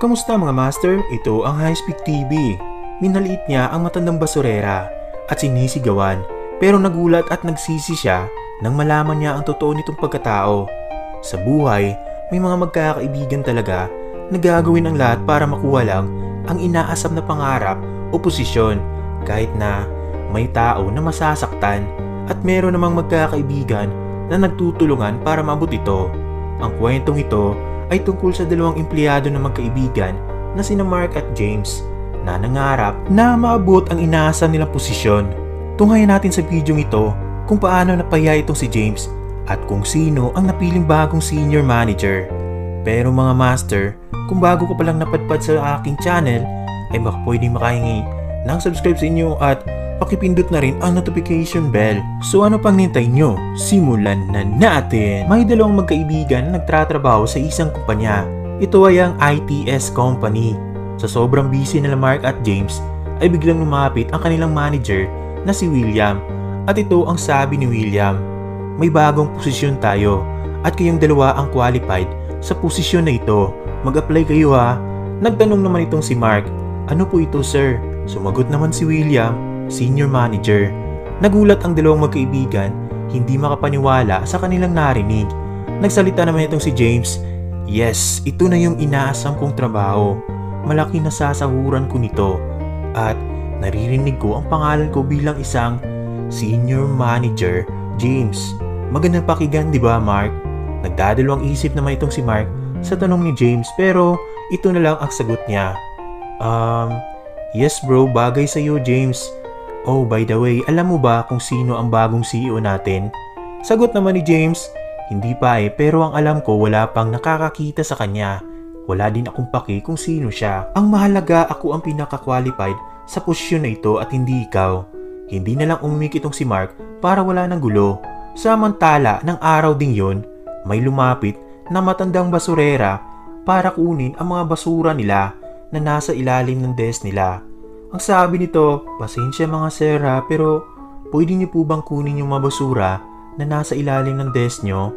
Kamusta mga master? Ito ang High Speak TV. Minaliit niya ang matandang basurera at sinisigawan pero nagulat at nagsisi siya nang malaman niya ang totoo nitong pagkatao. Sa buhay, may mga magkakaibigan talaga na gagawin ang lahat para makuha lang ang inaasam na pangarap o posisyon kahit na may tao na masasaktan at meron namang magkakaibigan na nagtutulungan para maabot ito. Ang kwentong ito ay tungkol sa dalawang empleyado na magkaibigan na sina Mark at James na nangarap na maabot ang inaasam nilang posisyon. Tunghayan natin sa video ito kung paano napaya itong si James at kung sino ang napiling bagong senior manager. Pero mga master, kung bago ka palang napadpad sa aking channel, ay baka pwede makahingi ng subscribe sa inyo at pakipindot na rin ang notification bell. So ano pang nintay nyo? Simulan na natin! May dalawang magkaibigan na nagtratrabaho sa isang kumpanya. Ito ay ang ITS company. Sa sobrang busy nila Mark at James, ay biglang lumapit ang kanilang manager na si William. At ito ang sabi ni William, May bagong posisyon tayo at kayong dalawa ang qualified sa posisyon na ito. Mag-apply kayo ha. Nagtanong naman itong si Mark, Ano po ito sir? Sumagot naman si William, senior manager. Nagulat ang dalawang magkaibigan, hindi makapaniwala sa kanilang narinig. Nagsalita naman itong si James, Yes, ito na yung inaasam kong trabaho. Malaki na sasahuran ko nito. At naririnig ko ang pangalan ko bilang isang senior manager, James. Magandang pakigan, di ba Mark? Nagdadalawang isip naman itong si Mark sa tanong ni James pero ito na lang ang sagot niya. Um, yes bro, bagay sa iyo James. Oh, by the way, alam mo ba kung sino ang bagong CEO natin? Sagot naman ni James, hindi pa eh, pero ang alam ko wala pang nakakakita sa kanya. Wala din akong paki kung sino siya. Ang mahalaga ako ang pinaka-qualified sa posisyon na ito at hindi ikaw. Hindi na lang umimik itong si Mark para wala ng gulo. Samantala, ng araw ding yon, may lumapit na matandang basurera para kunin ang mga basura nila na nasa ilalim ng desk nila. Ang sabi nito, pasensya mga sir ha, pero pwede niyo po bang kunin yung mga basura na nasa ilalim ng desk nyo?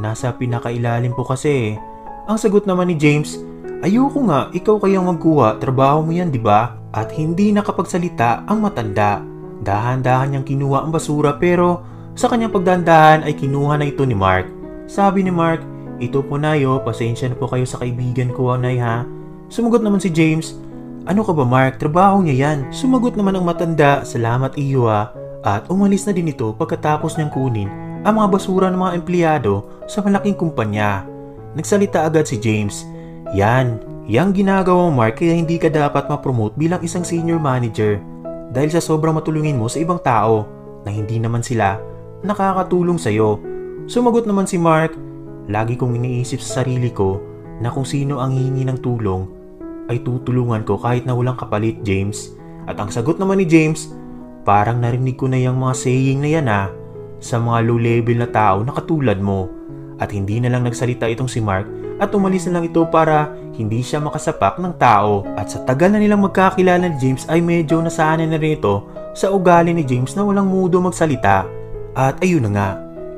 Nasa pinakailalim po kasi. Ang sagot naman ni James, ayoko nga, ikaw kayang magkuha, trabaho mo yan, di ba? At hindi nakapagsalita ang matanda. Dahan-dahan niyang kinuha ang basura pero sa kanyang pagdandahan ay kinuha na ito ni Mark. Sabi ni Mark, ito po nayo, pasensya na po kayo sa kaibigan ko, Nay ha. Sumagot naman si James, ano ka ba Mark, trabaho niya yan. Sumagot naman ang matanda, salamat iyo ha. At umalis na din ito pagkatapos niyang kunin ang mga basura ng mga empleyado sa malaking kumpanya. Nagsalita agad si James, Yan, yang ginagawa mo Mark kaya hindi ka dapat ma-promote bilang isang senior manager dahil sa sobrang matulungin mo sa ibang tao na hindi naman sila nakakatulong sa'yo. Sumagot naman si Mark, Lagi kong iniisip sa sarili ko na kung sino ang hihingi ng tulong ay tutulungan ko kahit na walang kapalit, James. At ang sagot naman ni James, parang narinig ko na yung mga saying na yan ah, sa mga low level na tao na katulad mo. At hindi na lang nagsalita itong si Mark at umalis na lang ito para hindi siya makasapak ng tao. At sa tagal na nilang magkakilala ni James ay medyo nasanay na rin ito sa ugali ni James na walang mudo magsalita. At ayun na nga,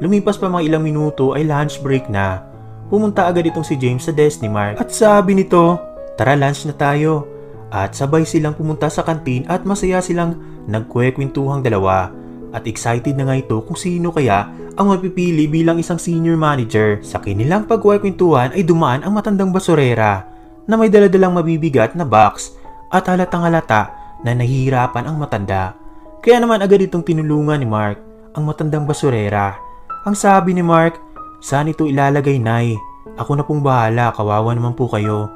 Lumipas pa mga ilang minuto ay lunch break na. Pumunta agad itong si James sa desk ni Mark at sabi nito, tara lunch na tayo. At sabay silang pumunta sa kantin at masaya silang nagkwekwentuhang dalawa. At excited na nga ito kung sino kaya ang mapipili bilang isang senior manager. Sa kinilang pagkwekwentuhan ay dumaan ang matandang basurera na may daladalang mabibigat na box at halatang halata na nahihirapan ang matanda. Kaya naman agad itong tinulungan ni Mark ang matandang basurera ang sabi ni Mark, saan ito ilalagay nay? Ako na pong bahala, kawawa naman po kayo.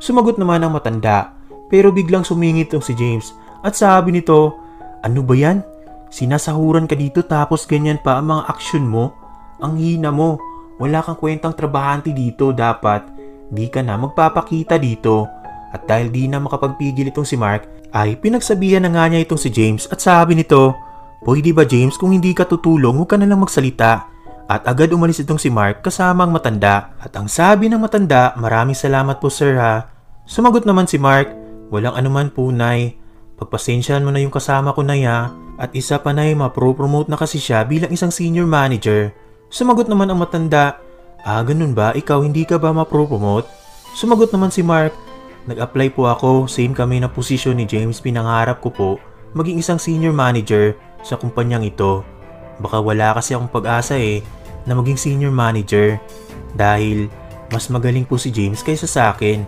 Sumagot naman ang matanda, pero biglang sumingit itong si James at sabi nito, ano ba yan? Sinasahuran ka dito tapos ganyan pa ang mga aksyon mo? Ang hina mo, wala kang kwentang trabahante dito dapat. Di ka na magpapakita dito. At dahil di na makapagpigil itong si Mark, ay pinagsabihan na nga niya itong si James at sabi nito, Pwede ba James kung hindi ka tutulong huwag ka na lang magsalita? At agad umalis itong si Mark kasama ang matanda. At ang sabi ng matanda, maraming salamat po sir ha. Sumagot naman si Mark, walang anuman po nay. Pagpasensyahan mo na yung kasama ko na ya. At isa pa nay, mapro-promote na kasi siya bilang isang senior manager. Sumagot naman ang matanda, ah ganun ba, ikaw hindi ka ba mapro-promote? Sumagot naman si Mark, Nag-apply po ako, same kami na posisyon ni James, pinangarap ko po maging isang senior manager sa kumpanyang ito. Baka wala kasi akong pag-asa eh na maging senior manager dahil mas magaling po si James kaysa sa akin.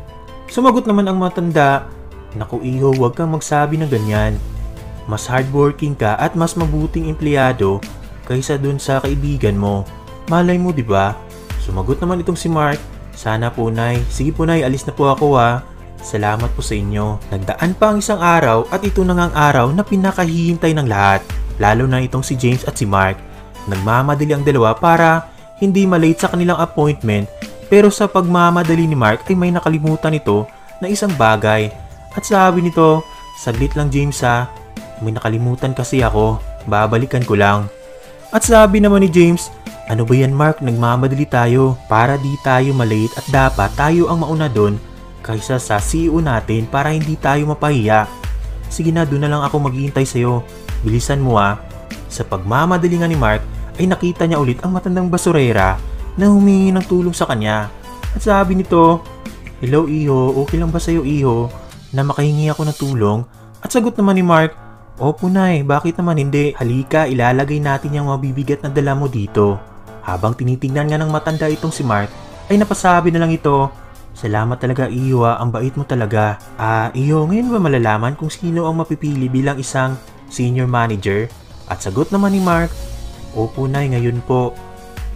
Sumagot naman ang matanda, Naku iho, huwag kang magsabi ng ganyan. Mas hardworking ka at mas mabuting empleyado kaysa dun sa kaibigan mo. Malay mo, di ba? Sumagot naman itong si Mark. Sana po, Nay. Sige po, Nay. Alis na po ako, ha. Salamat po sa inyo. Nagdaan pa ang isang araw at ito na nga ang araw na pinakahihintay ng lahat. Lalo na itong si James at si Mark. Nagmamadali ang dalawa para hindi malate sa kanilang appointment pero sa pagmamadali ni Mark ay may nakalimutan ito na isang bagay at sabi nito, saglit lang James ha, may nakalimutan kasi ako, babalikan ko lang. At sabi naman ni James, ano ba yan Mark, nagmamadali tayo para di tayo malate at dapat tayo ang mauna doon kaysa sa CEO natin para hindi tayo mapahiya. Sige na, doon na lang ako maghihintay sa'yo. Bilisan mo ha. Sa pagmamadali nga ni Mark ay nakita niya ulit ang matandang basurera na humingi ng tulong sa kanya. At sabi nito, Hello Iho, okay lang ba sa'yo Iho? na makahingi ako ng tulong at sagot naman ni Mark, Opo nay, bakit naman hindi? Halika, ilalagay natin yung mabibigat na dala mo dito. Habang tinitingnan nga ng matanda itong si Mark, ay napasabi na lang ito, Salamat talaga iyo ang bait mo talaga. Ah, iyo, ngayon ba malalaman kung sino ang mapipili bilang isang senior manager? At sagot naman ni Mark, Opo nay, ngayon po.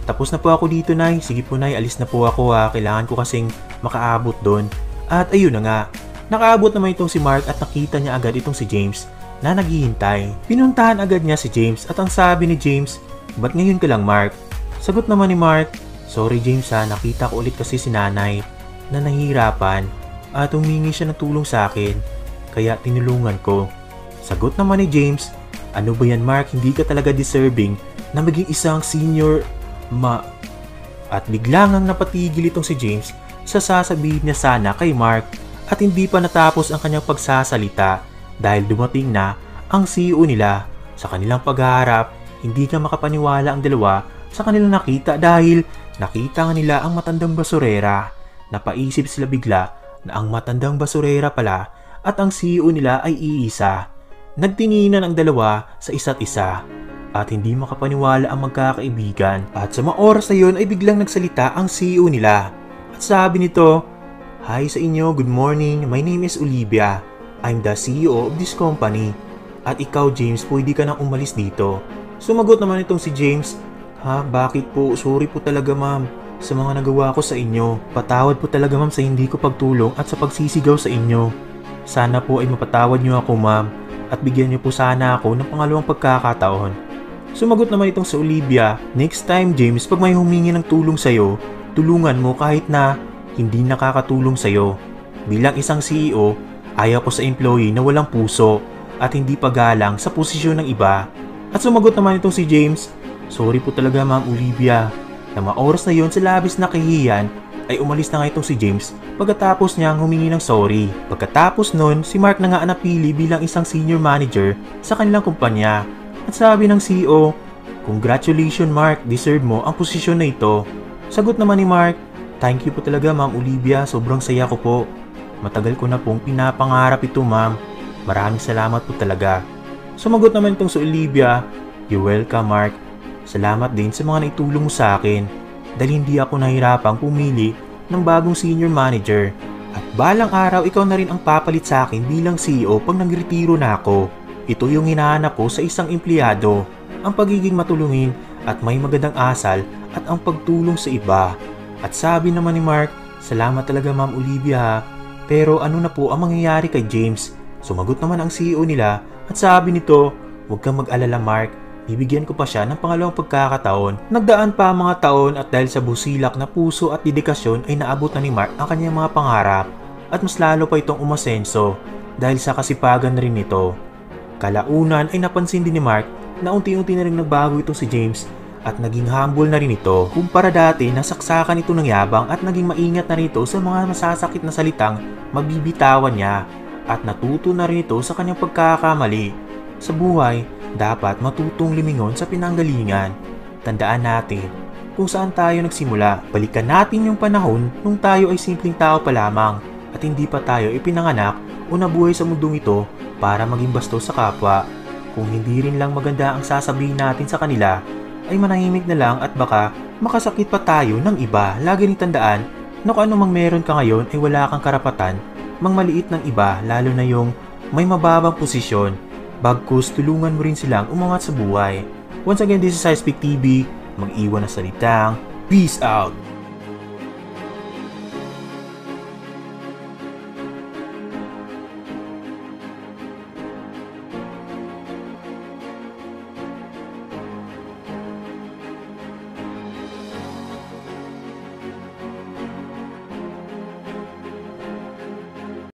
Tapos na po ako dito nay, sige po nay, alis na po ako ha, kailangan ko kasing makaabot doon. At ayun na nga, Nakaabot naman itong si Mark at nakita niya agad itong si James na naghihintay. Pinuntahan agad niya si James at ang sabi ni James, Ba't ngayon ka lang Mark? Sagot naman ni Mark, Sorry James ha, nakita ko ulit kasi si nanay na nahihirapan at humingi siya ng tulong sa akin kaya tinulungan ko. Sagot naman ni James, Ano ba yan Mark, hindi ka talaga deserving na maging isang senior ma... At biglang ang napatigil itong si James sa sasabihin niya sana kay Mark at hindi pa natapos ang kanyang pagsasalita dahil dumating na ang CEO nila. Sa kanilang paghaharap, hindi ka makapaniwala ang dalawa sa kanilang nakita dahil nakita nga nila ang matandang basurera. Napaisip sila bigla na ang matandang basurera pala at ang CEO nila ay iisa. Nagtinginan ang dalawa sa isa't isa at hindi makapaniwala ang magkakaibigan at sa mga oras na yun ay biglang nagsalita ang CEO nila. At sabi nito, Hi sa inyo, good morning. My name is Olivia. I'm the CEO of this company. At ikaw James, pwede ka nang umalis dito. Sumagot naman itong si James, Ha, bakit po? Sorry po talaga ma'am sa mga nagawa ko sa inyo. Patawad po talaga ma'am sa hindi ko pagtulong at sa pagsisigaw sa inyo. Sana po ay mapatawad niyo ako ma'am at bigyan niyo po sana ako ng pangalawang pagkakataon. Sumagot naman itong si Olivia, Next time James, pag may humingi ng tulong sa'yo, tulungan mo kahit na hindi nakakatulong sa'yo. Bilang isang CEO, ayaw ko sa employee na walang puso at hindi pagalang sa posisyon ng iba. At sumagot naman itong si James, Sorry po talaga Ma'am Olivia. Na maoras na yon sa labis na kahihiyan ay umalis na nga itong si James pagkatapos niyang humingi ng sorry. Pagkatapos nun, si Mark na nga napili bilang isang senior manager sa kanilang kumpanya. At sabi ng CEO, Congratulations Mark, deserve mo ang posisyon na ito. Sagot naman ni Mark, Thank you po talaga Ma'am Olivia, sobrang saya ko po. Matagal ko na pong pinapangarap ito ma'am. Maraming salamat po talaga. Sumagot naman itong si Olivia, You're welcome Mark. Salamat din sa mga naitulong mo sa akin dahil hindi ako nahirapang pumili ng bagong senior manager. At balang araw ikaw na rin ang papalit sa akin bilang CEO pag nagretiro na ako. Ito yung hinahanap ko sa isang empleyado, ang pagiging matulungin at may magandang asal at ang pagtulong sa iba. At sabi naman ni Mark, salamat talaga Ma'am Olivia ha. Pero ano na po ang mangyayari kay James? Sumagot naman ang CEO nila at sabi nito, huwag kang mag-alala Mark, bibigyan ko pa siya ng pangalawang pagkakataon. Nagdaan pa ang mga taon at dahil sa busilak na puso at dedikasyon ay naabot na ni Mark ang kanyang mga pangarap at mas lalo pa itong umasenso dahil sa kasipagan na rin nito. Kalaunan ay napansin din ni Mark na unti-unti na rin nagbago itong si James at naging humble na rin ito kumpara dati na saksakan ito ng yabang at naging maingat na rin ito sa mga masasakit na salitang magbibitawan niya at natuto na rin ito sa kanyang pagkakamali. Sa buhay, dapat matutong limingon sa pinanggalingan. Tandaan natin kung saan tayo nagsimula. Balikan natin yung panahon nung tayo ay simpleng tao pa lamang at hindi pa tayo ipinanganak o nabuhay sa mundong ito para maging bastos sa kapwa. Kung hindi rin lang maganda ang sasabihin natin sa kanila, ay manahimik na lang at baka makasakit pa tayo ng iba. Lagi rin tandaan na kung ano mang meron ka ngayon ay wala kang karapatan mang maliit ng iba lalo na yung may mababang posisyon. Bagkus tulungan mo rin silang umangat sa buhay. Once again, this is High TV. Mag-iwan na salitang Peace out!